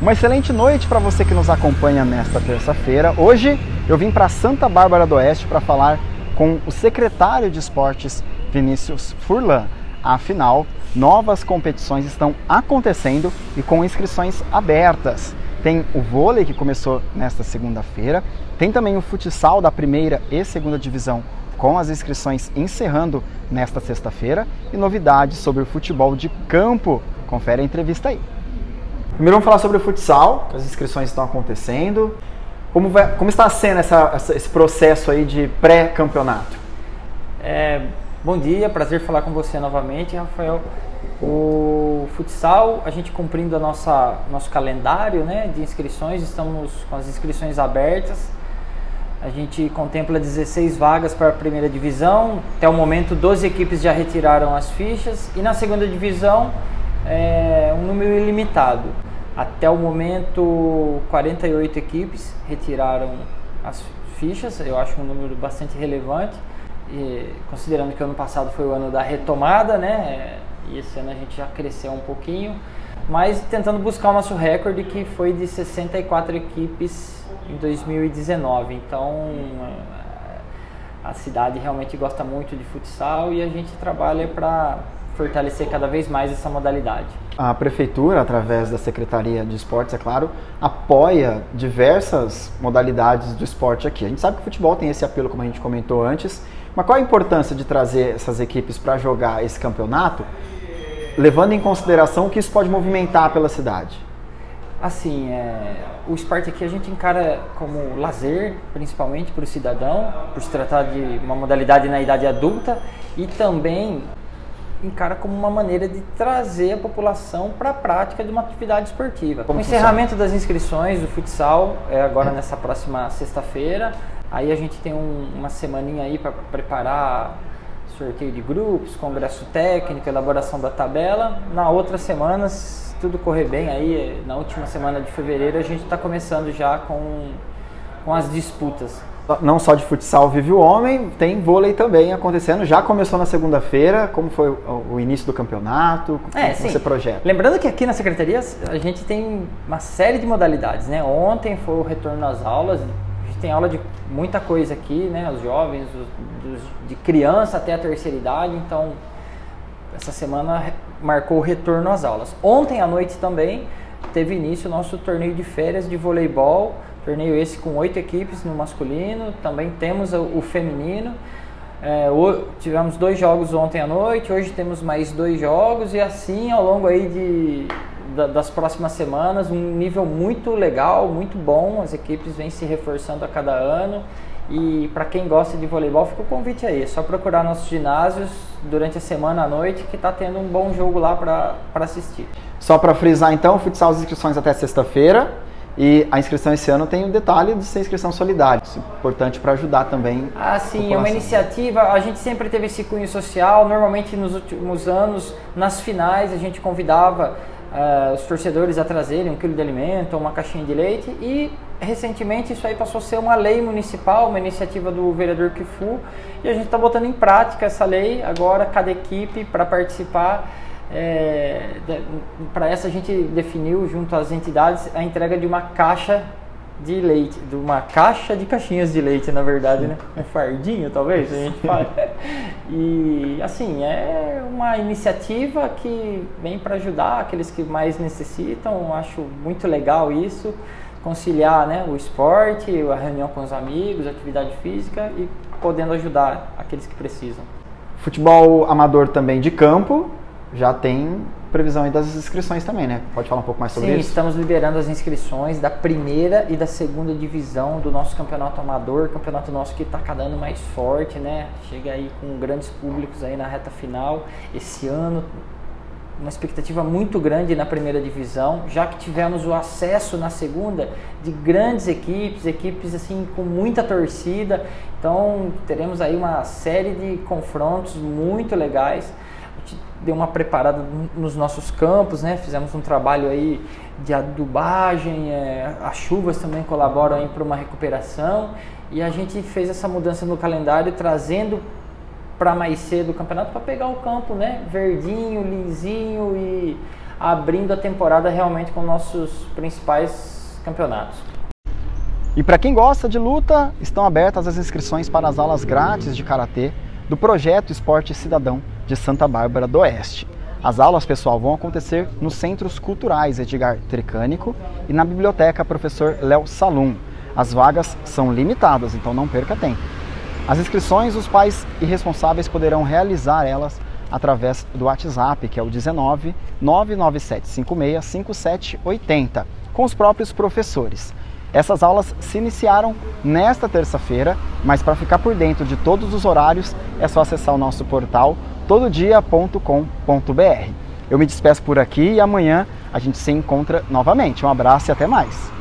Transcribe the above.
Uma excelente noite para você que nos acompanha nesta terça-feira. Hoje eu vim para Santa Bárbara do Oeste para falar com o secretário de Esportes Vinícius Furlan. Afinal, novas competições estão acontecendo e com inscrições abertas. Tem o vôlei que começou nesta segunda-feira, tem também o futsal da primeira e segunda divisão com as inscrições encerrando nesta sexta-feira e novidades sobre o futebol de campo. Confere a entrevista aí. Primeiro vamos falar sobre o futsal, as inscrições estão acontecendo. Como, vai, como está sendo essa, essa, esse processo aí de pré-campeonato? É, bom dia, prazer falar com você novamente, Rafael. O futsal, a gente cumprindo a nossa nosso calendário né, de inscrições, estamos com as inscrições abertas. A gente contempla 16 vagas para a primeira divisão. Até o momento, 12 equipes já retiraram as fichas. E na segunda divisão, é um número ilimitado. Até o momento, 48 equipes retiraram as fichas, eu acho um número bastante relevante, e, considerando que ano passado foi o ano da retomada, né? E esse ano a gente já cresceu um pouquinho, mas tentando buscar o nosso recorde que foi de 64 equipes em 2019. Então, a cidade realmente gosta muito de futsal e a gente trabalha para fortalecer cada vez mais essa modalidade. A prefeitura, através da Secretaria de Esportes, é claro, apoia diversas modalidades do esporte aqui. A gente sabe que o futebol tem esse apelo, como a gente comentou antes, mas qual a importância de trazer essas equipes para jogar esse campeonato, levando em consideração o que isso pode movimentar pela cidade? Assim, é, o esporte aqui a gente encara como lazer, principalmente para o cidadão, por se tratar de uma modalidade na idade adulta e também encara como uma maneira de trazer a população para a prática de uma atividade esportiva. Como o encerramento das inscrições do futsal é agora nessa próxima sexta-feira. Aí a gente tem um, uma semaninha aí para preparar sorteio de grupos, congresso técnico, elaboração da tabela. Na outra semana, se tudo correr bem, aí na última semana de fevereiro a gente está começando já com, com as disputas não só de futsal vive o homem, tem vôlei também acontecendo. Já começou na segunda-feira. Como foi o início do campeonato? Como é, você projeta? Lembrando que aqui na secretaria a gente tem uma série de modalidades, né? Ontem foi o retorno às aulas. A gente tem aula de muita coisa aqui, né? Os jovens, os, dos, de criança até a terceira idade. Então, essa semana marcou o retorno às aulas. Ontem à noite também teve início o nosso torneio de férias de voleibol Torneio esse com oito equipes no masculino, também temos o, feminino. É, o, tivemos dois jogos ontem à noite, hoje temos mais dois jogos e assim ao longo aí de, da, das próximas semanas, um nível muito legal, muito bom. As equipes vêm se reforçando a cada ano. E para quem gosta de voleibol, fica o convite aí. É só procurar nossos ginásios durante a semana à noite que está tendo um bom jogo lá para assistir. Só para frisar então, futsal as inscrições até sexta-feira. E a inscrição esse ano tem o detalhe de ser inscrição solidária, isso é importante para ajudar também. Ah, sim, é uma iniciativa. A gente sempre teve esse cunho social. Normalmente nos últimos anos, nas finais, a gente convidava uh, os torcedores a trazerem um quilo de alimento ou uma caixinha de leite. E recentemente isso aí passou a ser uma lei municipal, uma iniciativa do vereador Kifu. E a gente está botando em prática essa lei. Agora, cada equipe para participar é, para essa a gente definiu junto às entidades a entrega de uma caixa de leite, de uma caixa de caixinhas de leite, na verdade, né? Um fardinho, talvez, a gente fala. E, assim, é uma iniciativa que vem para ajudar aqueles que mais necessitam. Acho muito legal isso, conciliar né, o esporte, a reunião com os amigos, a atividade física e podendo ajudar aqueles que precisam. Futebol amador também de campo, já tem previsão aí das inscrições também, né? Pode falar um pouco mais sobre Sim, isso? Sim, estamos liberando as inscrições da primeira e da segunda divisão do nosso campeonato amador, campeonato nosso que está cada ano mais forte, né? Chega aí com grandes públicos aí na reta final. Esse ano uma expectativa muito grande na primeira divisão, já que tivemos o acesso na segunda de grandes equipes, equipes assim com muita torcida. Então, teremos aí uma série de confrontos muito legais deu uma preparada nos nossos campos, né? Fizemos um trabalho aí de adubagem, é, as chuvas também colaboram para uma recuperação e a gente fez essa mudança no calendário trazendo para mais cedo o campeonato para pegar o campo, né? Verdinho, lisinho e abrindo a temporada realmente com nossos principais campeonatos. E para quem gosta de luta, estão abertas as inscrições para as aulas grátis de karatê do projeto Esporte Cidadão de Santa Bárbara do Oeste. As aulas, pessoal, vão acontecer nos Centros Culturais Edgar Tricânico e na Biblioteca Professor Léo Salum. As vagas são limitadas, então não perca tempo. As inscrições, os pais e responsáveis poderão realizar elas através do WhatsApp, que é o 19 99756 5780, com os próprios professores. Essas aulas se iniciaram nesta terça-feira, mas para ficar por dentro de todos os horários é só acessar o nosso portal tododia.com.br. Eu me despeço por aqui e amanhã a gente se encontra novamente. Um abraço e até mais.